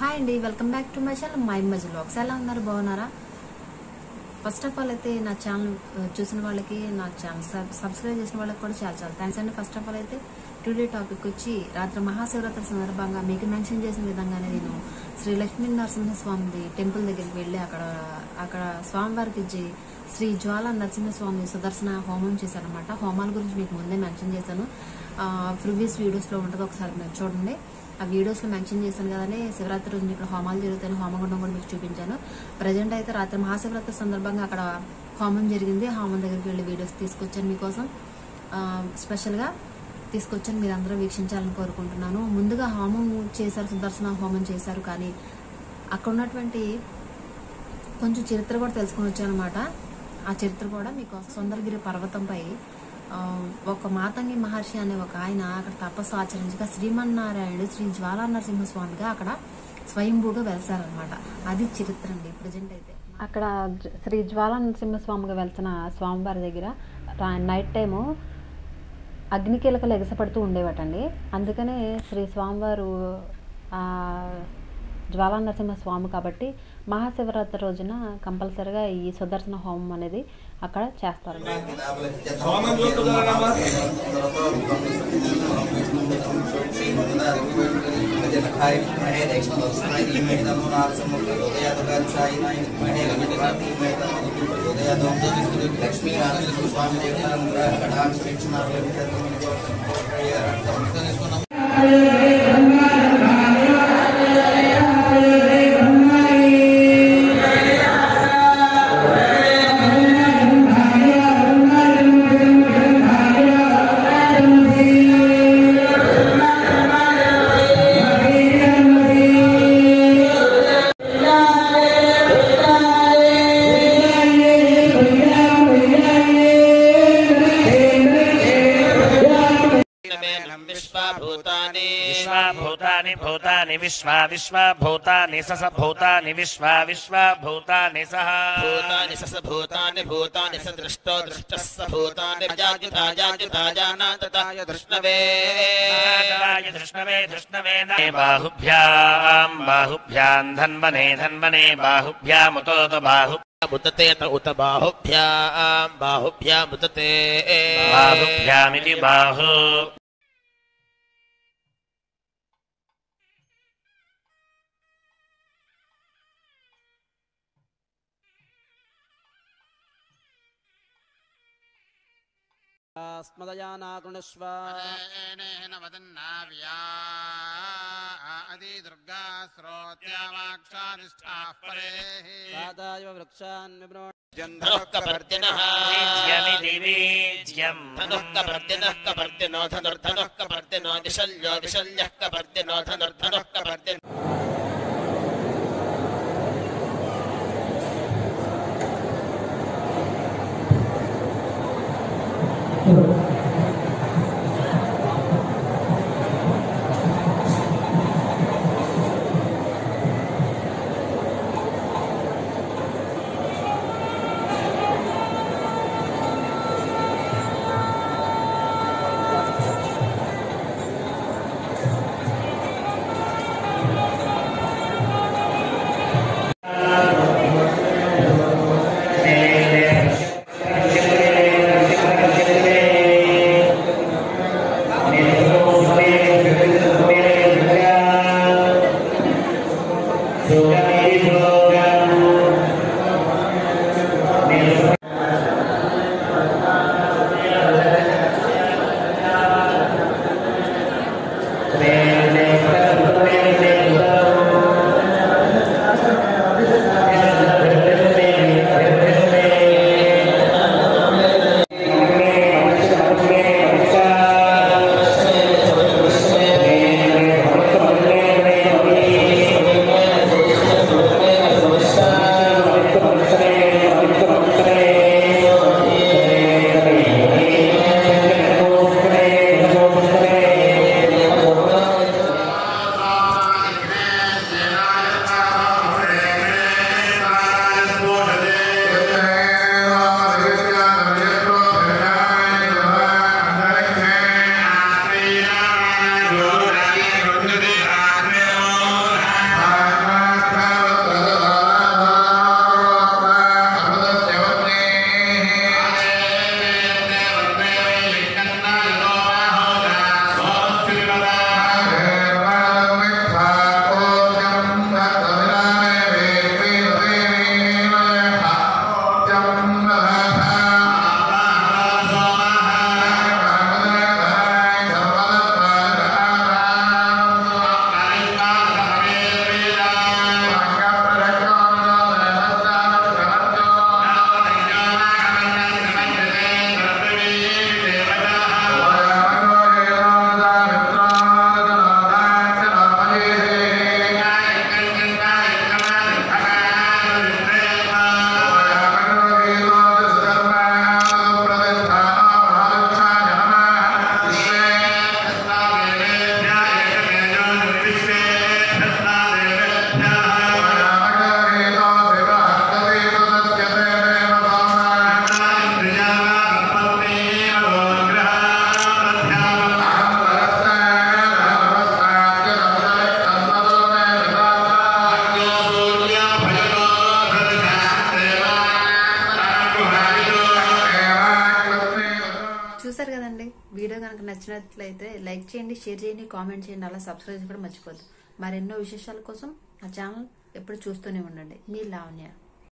Hi అండి welcome back to my channel my Maj blogs ఎలా ఉన్నారు? బాగున్నారా? ఫస్ట్ ఆఫ్ ఆల్ అయితే నా ఛానల్ uh, చూసిన వాళ్ళకి నా ఛానల్ సబ్స్క్రైబ్ చేసిన వాళ్ళకి కూడా చాలా చాలా థ్యాంక్స్ అండి. ఫస్ట్ ఆఫ్ ఆల్ అయితే టుడే టాపిక్ వచ్చి రాత్రి మహాశివరాత్రి సందర్భంగా మీకు మెన్షన్ చేసిన విధంగానే నేను శ్రీ లక్ష్మీ నరసింహస్వామి టెంపుల్ దగ్గరికి వెళ్ళి అక్కడ అక్కడ స్వామివారికి ఇచ్చి శ్రీ జ్వాల నరసింహస్వామి సుదర్శన హోమం చేశారనమాట హోమాల గురించి మీకు ముందే మెన్షన్ చేశాను. ప్రీవియస్ వీడియోస్లో ఉంటుంది ఒకసారి మీరు చూడండి. ఆ వీడియోస్లో మెన్షన్ చేశాను కదండి శివరాత్రి రోజు ఇక్కడ హోమాలు జరుగుతాయి హోమగుండం కూడా మీకు చూపించాను. ప్రజెంట్ అయితే రాత్రి మహాశివరాత్రి సందర్భంగా అక్కడ హోమం జరిగింది. హోమం దగ్గరికి వెళ్ళి వీడియోస్ తీసుకొచ్చాను మీకోసం. స్పెషల్గా తీసుకొచ్చాను మీరు అందరూ వీక్షించాలని కోరుకుంటున్నాను. ముందుగా హోమం చేశారు సుదర్శన హోమం చేశారు కానీ అక్కడ ఉన్నటువంటి కొంచెం చరిత్ర కూడా తెలుసుకుని వచ్చానమాట. ఆ చరిత్ర కూడా మీకు సుందరగిరి పర్వతంపై ఒక మాతంగి మహర్షి అనే ఒక ఆయన అక్కడ తపస్సు ఆచరించగా శ్రీమన్నారాయణుడు శ్రీ జ్వాలా నరసింహస్వామిగా అక్కడ స్వయంభూగా వెలిసారనమాట అది చరిత్ర అండి. ప్రజెంట్ అయితే. అక్కడ శ్రీ జ్వాలా నరసింహస్వామిగా వెళ్తున్న స్వామివారి దగ్గర నైట్ టైము అగ్నికీలకలు ఎగసపడుతూ ఉండేవటండి. అందుకనే శ్రీ స్వామివారు ఆ, జ్వాలా స్వామి కాబట్టి మహాశివరాత్రి రోజున కంపల్సరిగా ఈ సుదర్శన హోమం అనేది అక్కడ చేస్తారు. లక్ష్మీ भूतानि विश्वा विश्वा भूतानि सस भूतानि विश्वा विश्वा भूतानि सः। भूतानि सस भूतानि भूतानि स दृष्टो दृष्टः स भूतानि प्रजायुताजायुताजानातताय धृष्णवे धृष्णवे धृष्णवे बाहुभ्याम् बाहुभ्याम् धन्वने धन्वने बाहुभ्यामुतोत बाहु। मुदते त उत बाहुभ्याम् बाहुभ्या बाहुभ्यामिति बाहु। स्मदया नागुणस्वायनेन वदन्नाव्या दुर्गा श्रोत्यावाक्षाधिष्ठाय वृक्षान् धनुः कर्तिनः धनुः कर्तिनः कर्त्य नो धनुर्धनुः कर्त्य नोषल्योतिषल्यः कर्त्य नो धनुर्धनुः कर्तिनः వీడియో కనుక నచ్చినట్లయితే లైక్ చేయండి షేర్ చేయండి కామెంట్ చేయండి అలా సబ్స్క్రైబ్ కూడా మర్చిపోద్దు మరెన్నో విశేషాల కోసం ఆ ఛానల్ ఎప్పుడు చూస్తూనే ఉండండి. మీ లావణ్య.